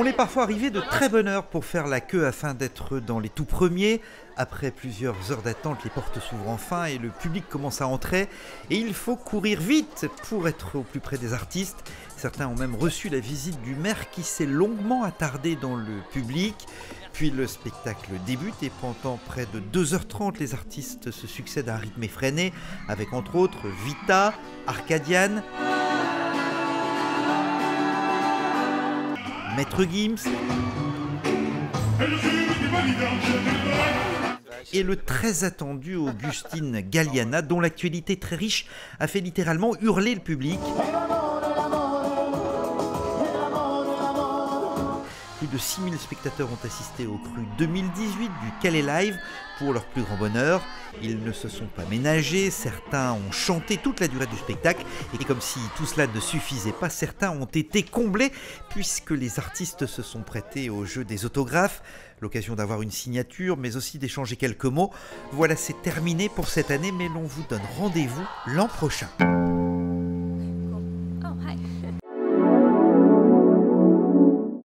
On est parfois arrivé de très bonne heure pour faire la queue afin d'être dans les tout premiers. Après plusieurs heures d'attente, les portes s'ouvrent enfin et le public commence à entrer. Et il faut courir vite pour être au plus près des artistes. Certains ont même reçu la visite du maire qui s'est longuement attardé dans le public. Puis le spectacle débute et pendant près de 2h30, les artistes se succèdent à un rythme effréné, avec entre autres Vita, Arcadiane, Maître Gims et le très attendu Augustine Galliana, dont l'actualité très riche a fait littéralement hurler le public. Plus de 6000 spectateurs ont assisté au cru 2018 du Calais Live pour leur plus grand bonheur. Ils ne se sont pas ménagés, certains ont chanté toute la durée du spectacle et comme si tout cela ne suffisait pas, certains ont été comblés puisque les artistes se sont prêtés au jeu des autographes, l'occasion d'avoir une signature mais aussi d'échanger quelques mots. Voilà, c'est terminé pour cette année mais l'on vous donne rendez-vous l'an prochain.